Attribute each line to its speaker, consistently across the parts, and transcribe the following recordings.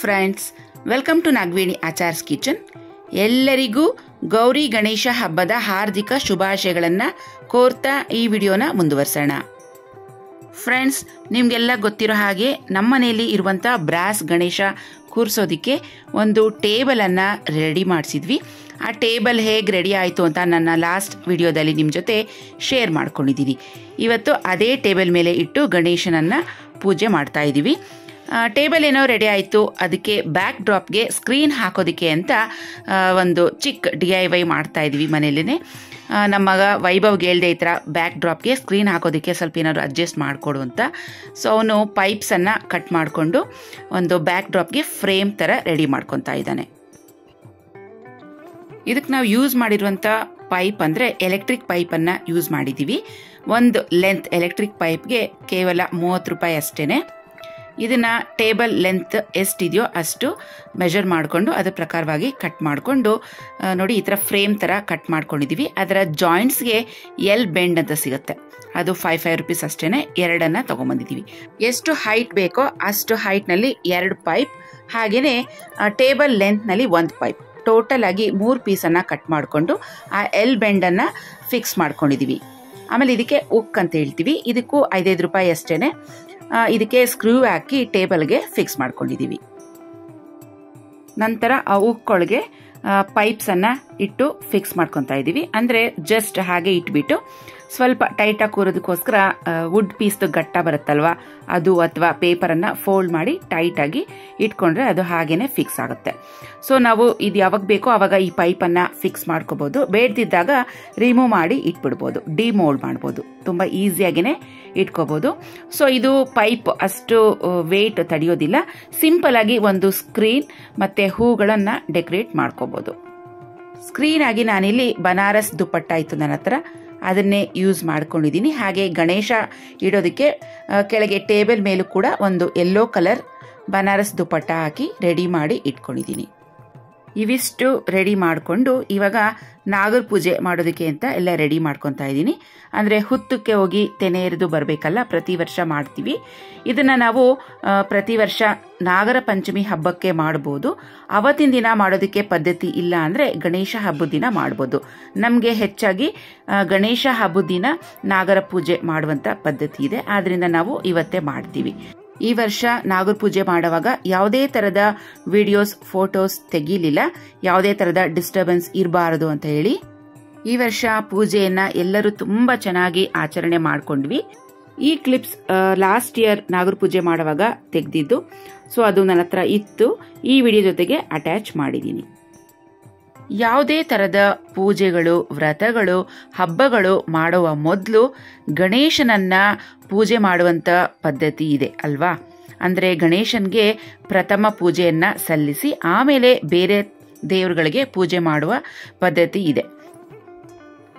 Speaker 1: Friends welcome to Nagveni Achar's kitchen ಎಲ್ಲರಿಗೂ ಗೌರಿ ಗಣೇಶ ಹಬ್ಬದ ಹಾರ್ದಿಕ ಶುಭಾಶಯಗಳನ್ನು ಕೋರ್ತಾ ಈ ವಿಡಿಯೋನ ಮುಂದುವರ್ಸೋಣ. ಫ್ರೆಂಡ್ಸ್ ನಿಮಗೆಲ್ಲ ಗೊತ್ತಿರೋ ಹಾಗೆ ನಮ್ಮ ಮನೆಯಲ್ಲಿ ಇರುವಂಥ ಬ್ರಾಸ್ ಗಣೇಶ ಕೂರಿಸೋದಕ್ಕೆ ಒಂದು ಟೇಬಲನ್ನು ರೆಡಿ ಮಾಡಿಸಿದ್ವಿ. ಆ ಟೇಬಲ್ ಹೇಗೆ ರೆಡಿ ಆಯಿತು ಅಂತ ನನ್ನ ಲಾಸ್ಟ್ ವಿಡಿಯೋದಲ್ಲಿ ನಿಮ್ಮ ಜೊತೆ ಶೇರ್ ಮಾಡ್ಕೊಂಡಿದ್ದೀನಿ ಇವತ್ತು ಅದೇ ಟೇಬಲ್ ಮೇಲೆ ಇಟ್ಟು ಗಣೇಶನನ್ನು ಪೂಜೆ ಮಾಡ್ತಾ ಇದ್ದೀವಿ ಟೇಬಲ್ ಏನೋ ರೆಡಿ ಆಯಿತು. ಅದಕ್ಕೆ ಬ್ಯಾಕ್ ಡ್ರಾಪ್ಗೆ ಸ್ಕ್ರೀನ್ ಹಾಕೋದಕ್ಕೆ ಅಂತ ಒಂದು ಚಿಕ್ಕ ಡಿ ಐ ವೈ ಮಾಡ್ತಾ ಇದ್ವಿ ಮನೇಲೇ ನಮ್ಮ ಮಗ ವೈಭವ್ಗೆ ಹೇಳ್ದೆ ಈ ಥರ ಬ್ಯಾಕ್ ಡ್ರಾಪ್ಗೆ ಸ್ಕ್ರೀನ್ ಹಾಕೋದಕ್ಕೆ ಸ್ವಲ್ಪ ಏನಾದ್ರು ಅಡ್ಜಸ್ಟ್ ಮಾಡಿಕೊಡು ಅಂತ. ಸೊ ಅವನು ಪೈಪ್ಸನ್ನು ಕಟ್ ಮಾಡಿಕೊಂಡು ಒಂದು ಬ್ಯಾಕ್ ಡ್ರಾಪ್ಗೆ ಫ್ರೇಮ್ ಥರ ರೆಡಿ ಮಾಡ್ಕೊತಾ ಇದ್ದಾನೆ. ಇದಕ್ಕೆ ನಾವು ಯೂಸ್ ಮಾಡಿರುವಂಥ ಪೈಪ್ ಅಂದರೆ ಎಲೆಕ್ಟ್ರಿಕ್ ಪೈಪನ್ನು ಯೂಸ್ ಮಾಡಿದ್ದೀವಿ ಒಂದು ಲೆಂತ್ ಎಲೆಕ್ಟ್ರಿಕ್ ಪೈಪ್ಗೆ ಕೇವಲ ಮೂವತ್ತು ರೂಪಾಯಿ ಅಷ್ಟೇ ಇದನ್ನು ಟೇಬಲ್ ಲೆಂತ್ ಎಷ್ಟಿದೆಯೋ ಅಷ್ಟು ಮೆಷರ್ ಮಾಡಿಕೊಂಡು ಅದ್ರ ಪ್ರಕಾರವಾಗಿ ಕಟ್ ಮಾಡಿಕೊಂಡು ನೋಡಿ ಈ ಥರ ಫ್ರೇಮ್ ಥರ ಕಟ್ ಮಾಡ್ಕೊಂಡಿದ್ದೀವಿ ಅದರ ಜಾಯಿಂಟ್ಸ್ಗೆ ಎಲ್ ಬೆಂಡ್ ಅಂತ ಸಿಗುತ್ತೆ. ಅದು ಫೈವ್ ಫೈವ್ ರುಪೀಸ್ ಅಷ್ಟೇ ಎರಡನ್ನು ತೊಗೊಂಬಂದಿದ್ದೀವಿ ಎಷ್ಟು ಹೈಟ್ ಬೇಕೋ ಅಷ್ಟು ಹೈಟ್ನಲ್ಲಿ ಎರಡು ಪೈಪ್ ಹಾಗೆಯೇ ಟೇಬಲ್ ಲೆಂತ್ನಲ್ಲಿ ಒಂದು ಪೈಪ್ ಟೋಟಲ್ ಆಗಿ ಮೂರು ಪೀಸನ್ನು ಕಟ್ ಮಾಡಿಕೊಂಡು, ಆ ಎಲ್ ಬೆಂಡನ್ನು ಫಿಕ್ಸ್ ಮಾಡ್ಕೊಂಡಿದ್ದೀವಿ ಆಮೇಲೆ ಇದಕ್ಕೆ ಉಕ್ ಅಂತ ಹೇಳ್ತೀವಿ. ಇದಕ್ಕೂ ಐದೈದು ರೂಪಾಯಿ ಅಷ್ಟೇ ಇದಕ್ಕೆ ಸ್ಕ್ರೂ ಹಾಕಿ ಟೇಬಲ್ಗೆ ಫಿಕ್ಸ್ ಮಾಡ್ಕೊಂಡಿದ್ದೀವಿ ನಂತರ ಆ ಉಕ್ಕೊಳಗೆ ಪೈಪ್ಸನ್ನು ಇಟ್ಟು ಫಿಕ್ಸ್ ಮಾಡ್ಕೊತಾ ಇದ್ದೀವಿ ಅಂದರೆ ಜಸ್ಟ್ ಹಾಗೆ ಇಟ್ಬಿಟ್ಟು ಸ್ವಲ್ಪ ಟೈಟಾಗಿ ಕೂರೋದಕ್ಕೋಸ್ಕರ ವುಡ್ ಪೀಸ್ದು ಗಟ್ಟ ಬರುತ್ತಲ್ವ? ಅದು ಅಥವಾ ಪೇಪರನ್ನು ಫೋಲ್ಡ್ ಮಾಡಿ ಟೈಟಾಗಿ ಇಟ್ಕೊಂಡ್ರೆ ಅದು ಹಾಗೇನೆ ಫಿಕ್ಸ್ ಆಗುತ್ತೆ. ಸೊ ನಾವು ಇದು ಯಾವಾಗ ಬೇಕೋ ಆವಾಗ ಈ ಪೈಪನ್ನು ಫಿಕ್ಸ್ ಮಾಡ್ಕೋಬೋದು. ಬೇಡದಿದ್ದಾಗ ರಿಮೂವ್ ಮಾಡಿ ಇಟ್ಬಿಡ್ಬೋದು. ಡಿಮೋಲ್ಡ್ ಮಾಡ್ಬೋದು. ತುಂಬ ಈಸಿಯಾಗಿಯೇ ಇಟ್ಕೋಬೋದು. ಸೊ ಇದು ಪೈಪ್ ಅಷ್ಟು ವೇಟ್ ತಡೆಯೋದಿಲ್ಲ. ಸಿಂಪಲ್ ಆಗಿ ಒಂದು ಸ್ಕ್ರೀನ್ ಮತ್ತು ಹೂಗಳನ್ನು ಡೆಕೋರೇಟ್ ಮಾಡ್ಕೋಬೋದು. ಸ್ಕ್ರೀನ್ ಆಗಿ ನಾನಿಲ್ಲಿ ಬನಾರಸ್ ದುಪ್ಪಟ್ಟ ಇತ್ತು ನನ್ನ ಹತ್ರ ಅದನ್ನೇ ಯೂಸ್ ಮಾಡ್ಕೊಂಡಿದ್ದೀನಿ. ಹಾಗೆ ಗಣೇಶ ಇಡೋದಕ್ಕೆ ಕೆಳಗೆ ಟೇಬಲ್ ಮೇಲೂ ಕೂಡ ಒಂದು ಎಲ್ಲೋ ಕಲರ್ ಬನಾರಸ್ ದುಪ್ಪಟ್ಟ ಹಾಕಿ ರೆಡಿ ಮಾಡಿ ಇಟ್ಕೊಂಡಿದ್ದೀನಿ. ಇವಿಷ್ಟು ರೆಡಿ ಮಾಡಿಕೊಂಡು ಇವಾಗ ನಾಗರ ಪೂಜೆ ಮಾಡೋದಕ್ಕೆ ಅಂತ ಎಲ್ಲ ರೆಡಿ ಮಾಡ್ಕೊತಾ ಇದ್ದೀನಿ. ಅಂದರೆ ಹುತ್ತಕ್ಕೆ ಹೋಗಿ ತೆನೆ ಎರೆದು ಬರಬೇಕಲ್ಲ, ಪ್ರತಿ ವರ್ಷ ಮಾಡ್ತೀವಿ. ಇದನ್ನು ನಾವು ಪ್ರತಿ ವರ್ಷ ನಾಗರ ಪಂಚಮಿ ಹಬ್ಬಕ್ಕೆ ಮಾಡ್ಬೋದು. ಅವತ್ತಿನ ದಿನ ಮಾಡೋದಕ್ಕೆ ಪದ್ಧತಿ ಇಲ್ಲ ಅಂದರೆ ಗಣೇಶ ಹಬ್ಬದ ದಿನ ಮಾಡ್ಬೋದು. ನಮಗೆ ಹೆಚ್ಚಾಗಿ ಗಣೇಶ ಹಬ್ಬದ ದಿನ ನಾಗರ ಪೂಜೆ ಮಾಡುವಂಥ ಪದ್ಧತಿ ಇದೆ. ಆದ್ದರಿಂದ ನಾವು ಇವತ್ತೇ ಮಾಡ್ತೀವಿ. ಈ ವರ್ಷ ನಾಗರ ಪೂಜೆ ಮಾಡುವಾಗ ಯಾವುದೇ ತರದ ವಿಡಿಯೋಸ್, ಫೋಟೋಸ್ ತೆಗೀಲಿಲ್ಲ. ಯಾವುದೇ ತರದ ಡಿಸ್ಟರ್ಬೆನ್ಸ್ ಇರಬಾರದು ಅಂತ ಹೇಳಿ ಈ ವರ್ಷ ಪೂಜೆಯನ್ನ ಎಲ್ಲರೂ ತುಂಬಾ ಚೆನ್ನಾಗಿ ಆಚರಣೆ ಮಾಡ್ಕೊಂಡ್ವಿ. ಈ ಕ್ಲಿಪ್ಸ್ ಲಾಸ್ಟ್ ಇಯರ್ ನಾಗರ ಪೂಜೆ ಮಾಡುವಾಗ ತೆಗೆದಿದ್ದು. ಸೊ ಅದು ನನ್ನ ಹತ್ರ ಇತ್ತು. ಈ ವಿಡಿಯೋ ಜೊತೆಗೆ ಅಟ್ಯಾಚ್ ಮಾಡಿದ್ದೀನಿ ಯಾವುದೇ ಥರದ ಪೂಜೆಗಳು, ವ್ರತಗಳು, ಹಬ್ಬಗಳು ಮಾಡುವ ಮೊದಲು ಗಣೇಶನನ್ನ ಪೂಜೆ ಮಾಡುವಂಥ ಪದ್ಧತಿ ಇದೆ ಅಲ್ವಾ? ಅಂದರೆ ಗಣೇಶನ್ಗೆ ಪ್ರಥಮ ಪೂಜೆಯನ್ನ ಸಲ್ಲಿಸಿ ಆಮೇಲೆ ಬೇರೆ ದೇವರುಗಳಿಗೆ ಪೂಜೆ ಮಾಡುವ ಪದ್ಧತಿ ಇದೆ.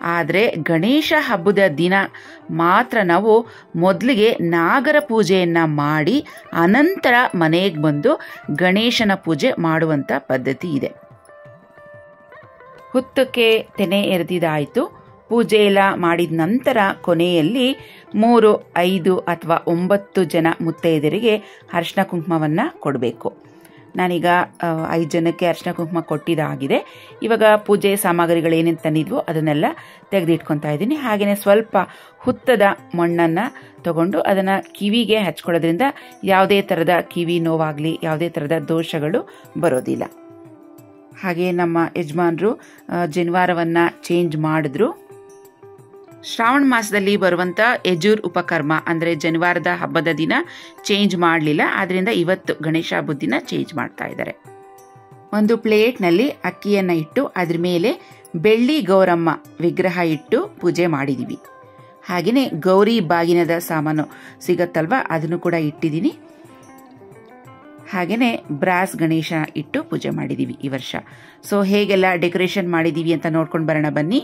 Speaker 1: ಆದರೆ ಗಣೇಶ ಹಬ್ಬದ ದಿನ ಮಾತ್ರ ನಾವು ಮೊದಲಿಗೆ ನಾಗರ ಪೂಜೆಯನ್ನ ಮಾಡಿ ಅನಂತರ ಮನೆಗೆ ಬಂದು ಗಣೇಶನ ಪೂಜೆ ಮಾಡುವಂಥ ಪದ್ಧತಿ ಇದೆ. ಹುತ್ತಕ್ಕೆ ತೆನೆ ಎರೆದಿದಾಯಿತು. ಪೂಜೆ ಎಲ್ಲ ಮಾಡಿದ ನಂತರ ಕೊನೆಯಲ್ಲಿ ಮೂರು, ಐದು ಅಥವಾ ಒಂಬತ್ತು ಜನ ಮುತ್ತೈದರಿಗೆ ಅರಿಶಿನ ಕುಂಕುಮವನ್ನು ಕೊಡಬೇಕು. ನಾನೀಗ ಐದು ಜನಕ್ಕೆ ಅರಿಶಿನ ಕುಂಕುಮ ಕೊಟ್ಟಿದ್ದಾಗಿದೆ ಇವಾಗ ಪೂಜೆ ಸಾಮಗ್ರಿಗಳು ಏನೇನು ತಂದಿದ್ವೋ ಅದನ್ನೆಲ್ಲ ತೆಗೆದಿಟ್ಕೊತಾ ಇದ್ದೀನಿ. ಹಾಗೆಯೇ ಸ್ವಲ್ಪ ಹುತ್ತದ ಮಣ್ಣನ್ನು ತಗೊಂಡು ಅದನ್ನು ಕಿವಿಗೆ ಹಚ್ಕೊಳ್ಳೋದ್ರಿಂದ ಯಾವುದೇ ಥರದ ಕಿವಿ ನೋವಾಗಲಿ, ಯಾವುದೇ ಥರದ ದೋಷಗಳು ಬರೋದಿಲ್ಲ. ಹಾಗೆ ನಮ್ಮ ಯಜಮಾನರು ಜನಿವಾರವನ್ನ ಚೇಂಜ್ ಮಾಡಿದ್ರು. ಶ್ರಾವಣ ಮಾಸದಲ್ಲಿ ಬರುವಂತ ಯಜೂರ್ ಉಪಕರ್ಮ ಅಂದ್ರೆ ಜನಿವಾರದ ಹಬ್ಬದ ದಿನ ಚೇಂಜ್ ಮಾಡಲಿಲ್ಲ. ಆದ್ದರಿಂದ ಇವತ್ತು ಗಣೇಶ ಹಬ್ಬದ ಚೇಂಜ್ ಮಾಡ್ತಾ ಇದ್ದಾರೆ. ಒಂದು ಪ್ಲೇಟ್ನಲ್ಲಿ ಅಕ್ಕಿಯನ್ನು ಇಟ್ಟು ಅದ್ರ ಮೇಲೆ ಬೆಳ್ಳಿ ಗೌರಮ್ಮ ವಿಗ್ರಹ ಇಟ್ಟು ಪೂಜೆ ಮಾಡಿದೀವಿ. ಹಾಗೆಯೇ ಗೌರಿ ಬಾಗಿನದ ಸಾಮಾನು ಸಿಗತ್ತಲ್ವಾ? ಅದನ್ನು ಕೂಡ ಇಟ್ಟಿದ್ದೀನಿ. ಹಾಗೆಯೇ ಬ್ರಾಸ್ ಗಣೇಶ ಇಟ್ಟು ಪೂಜೆ ಮಾಡಿದ್ದೀವಿ ಈ ವರ್ಷ. ಸೊ ಹೇಗೆಲ್ಲ ಡೆಕೋರೇಷನ್ ಮಾಡಿದ್ದೀವಿ ಅಂತ ನೋಡ್ಕೊಂಡು ಬರೋಣ ಬನ್ನಿ.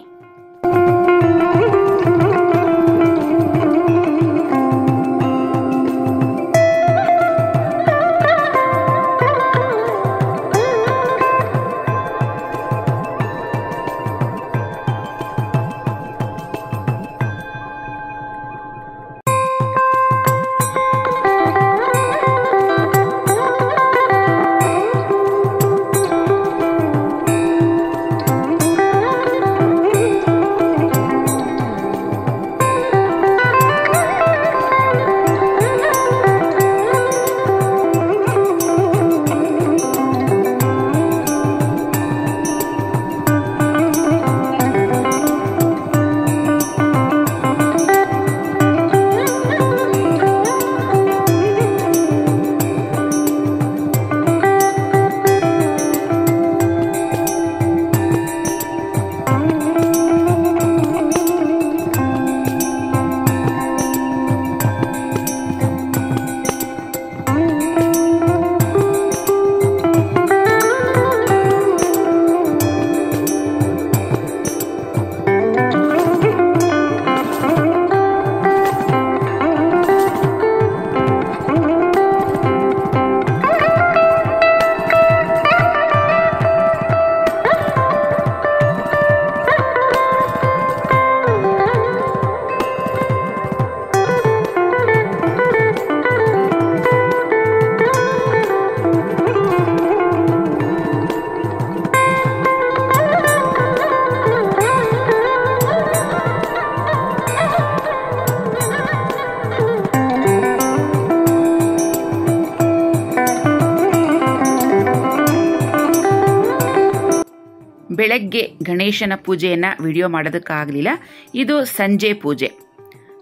Speaker 1: ಬೆಳಿಗ್ಗೆ ಗಣೇಶನ ಪೂಜೆಯನ್ನು ವಿಡಿಯೋ ಮಾಡೋದಕ್ಕಾಗಲಿಲ್ಲ. ಇದು ಸಂಜೆ ಪೂಜೆ.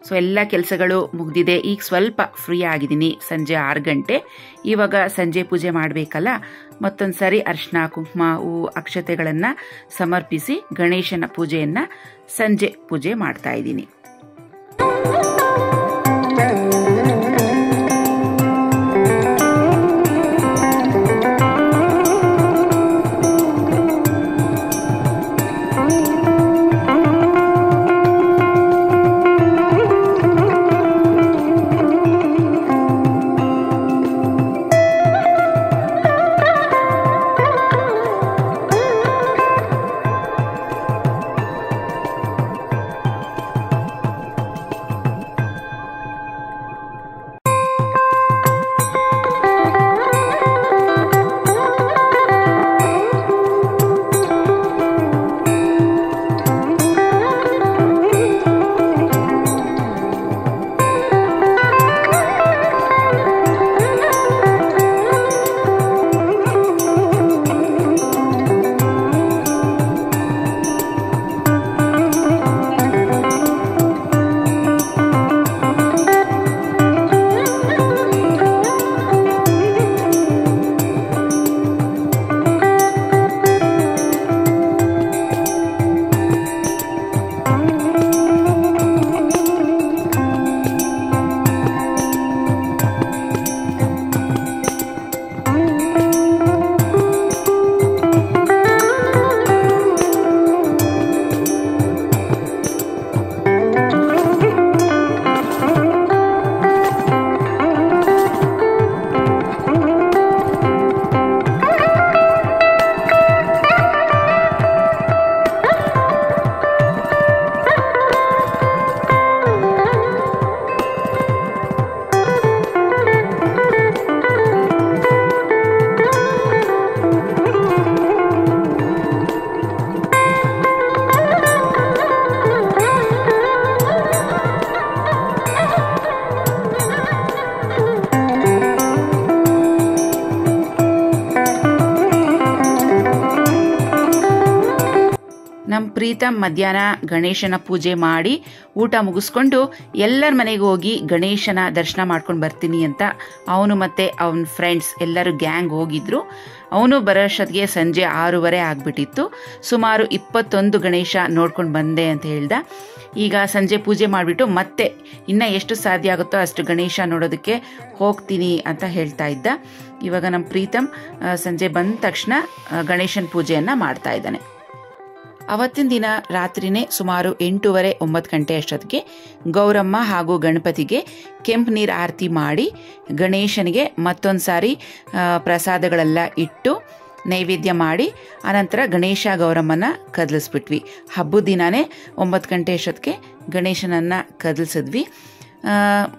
Speaker 1: ಸೊ ಎಲ್ಲ ಕೆಲಸಗಳು ಮುಗ್ದಿದೆ. ಈಗ ಸ್ವಲ್ಪ ಫ್ರೀ ಆಗಿದ್ದೀನಿ ಸಂಜೆ ಆರು ಗಂಟೆ. ಇವಾಗ ಸಂಜೆ ಪೂಜೆ ಮಾಡಬೇಕಲ್ಲ ಮತ್ತೊಂದು ಸಾರಿ ಅರ್ಶಿನ, ಕುಂಕುಮ, ಹೂ, ಅಕ್ಷತೆಗಳನ್ನು ಸಮರ್ಪಿಸಿ ಗಣೇಶನ ಪೂಜೆಯನ್ನು ಸಂಜೆ ಪೂಜೆ ಮಾಡ್ತಾ ಇದ್ದೀನಿ. ನಮ್ಮ ಪ್ರೀತಮ್ ಮಧ್ಯಾಹ್ನ ಗಣೇಶನ ಪೂಜೆ ಮಾಡಿ ಊಟ ಮುಗಿಸ್ಕೊಂಡು ಎಲ್ಲರ ಮನೆಗೆ ಹೋಗಿ ಗಣೇಶನ ದರ್ಶನ ಮಾಡ್ಕೊಂಡು ಬರ್ತೀನಿ ಅಂತ ಅವನು ಮತ್ತೆ ಅವನ ಫ್ರೆಂಡ್ಸ್ ಎಲ್ಲರೂ ಗ್ಯಾಂಗ್ ಹೋಗಿದ್ರು. ಅವನು ಬರೋಷ್ಟೊತ್ತಿಗೆ ಸಂಜೆ ಆರೂವರೆ ಆಗಿಬಿಟ್ಟಿತ್ತು. ಸುಮಾರು ಇಪ್ಪತ್ತೊಂದು ಗಣೇಶ ನೋಡ್ಕೊಂಡು ಬಂದೆ ಅಂತ ಹೇಳ್ದ. ಈಗ ಸಂಜೆ ಪೂಜೆ ಮಾಡಿಬಿಟ್ಟು ಮತ್ತೆ ಇನ್ನು ಎಷ್ಟು ಸಾಧ್ಯ ಆಗುತ್ತೋ ಅಷ್ಟು ಗಣೇಶ ನೋಡೋದಕ್ಕೆ ಹೋಗ್ತೀನಿ ಅಂತ ಹೇಳ್ತಾ ಇದ್ದ. ಇವಾಗ ನಮ್ಮ ಪ್ರೀತಮ್ ಸಂಜೆ ಬಂದ ತಕ್ಷಣ ಗಣೇಶನ ಪೂಜೆಯನ್ನು ಮಾಡ್ತಾ ಇದ್ದಾನೆ. ಅವತ್ತಿನ ದಿನ ರಾತ್ರಿನೇ ಸುಮಾರು ಎಂಟೂವರೆ ಒಂಬತ್ತು ಗಂಟೆ ಅಷ್ಟೊತ್ತಿಗೆ ಗೌರಮ್ಮ ಹಾಗೂ ಗಣಪತಿಗೆ ಕೆಂಪು ನೀರು ಆರತಿ ಮಾಡಿ ಗಣೇಶನಿಗೆ ಮತ್ತೊಂದು ಸಾರಿ ಪ್ರಸಾದಗಳೆಲ್ಲ ಇಟ್ಟು ನೈವೇದ್ಯ ಮಾಡಿ ಆನಂತರ ಗಣೇಶ ಗೌರಮ್ಮನ ಕದಲಿಸ್ಬಿಟ್ವಿ. ಹಬ್ಬದ ದಿನವೇ ಒಂಬತ್ತು ಗಂಟೆ ಅಷ್ಟೊತ್ತಿಗೆ ಗಣೇಶನನ್ನು ಕದಲಿಸಿದ್ವಿ.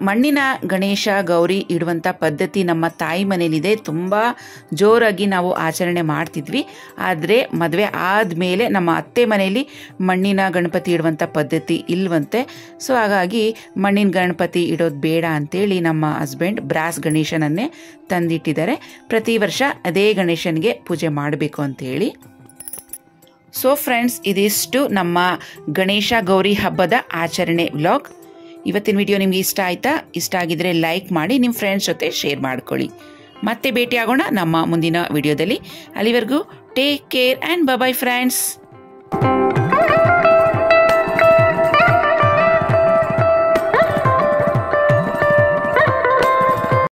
Speaker 1: ಮಣ್ಣಿನ ಗಣೇಶ ಗೌರಿ ಇಡುವಂಥ ಪದ್ಧತಿ ನಮ್ಮ ತಾಯಿ ಮನೇಲಿದೆ. ತುಂಬ ಜೋರಾಗಿ ನಾವು ಆಚರಣೆ ಮಾಡ್ತಿದ್ವಿ. ಆದರೆ ಮದುವೆ ಆದಮೇಲೆ ನಮ್ಮ ಅತ್ತೆ ಮನೆಯಲ್ಲಿ ಮಣ್ಣಿನ ಗಣಪತಿ ಇಡುವಂಥ ಪದ್ಧತಿ ಇಲ್ವಂತೆ. ಸೊ ಹಾಗಾಗಿ ಮಣ್ಣಿನ ಗಣಪತಿ ಇಡೋದು ಬೇಡ ಅಂತೇಳಿ ನಮ್ಮ ಹಸ್ಬೆಂಡ್ ಬ್ರಾಸ್ ಗಣೇಶನನ್ನೇ ತಂದಿಟ್ಟಿದ್ದಾರೆ. ಪ್ರತಿ ವರ್ಷ ಅದೇ ಗಣೇಶನಿಗೆ ಪೂಜೆ ಮಾಡಬೇಕು ಅಂತೇಳಿ. ಸೊ ಫ್ರೆಂಡ್ಸ್ ಇದಿಷ್ಟು ನಮ್ಮ ಗಣೇಶ ಗೌರಿ ಹಬ್ಬದ ಆಚರಣೆ ವ್ಲಾಗ್. ಇವತ್ತಿನ ವಿಡಿಯೋ ನಿಮ್ಗೆ ಇಷ್ಟ ಆಯ್ತಾ? ಇಷ್ಟ ಆಗಿದ್ರೆ ಲೈಕ್ ಮಾಡಿ ನಿಮ್ಮ ಫ್ರೆಂಡ್ಸ್ ಜೊತೆ ಶೇರ್ ಮಾಡ್ಕೊಳ್ಳಿ. ಮತ್ತೆ ಭೇಟಿ ಆಗೋಣ ನಮ್ಮ ಮುಂದಿನ ವಿಡಿಯೋದಲ್ಲಿ ಅಲ್ಲಿವರೆಗೂ take care and bye bye friends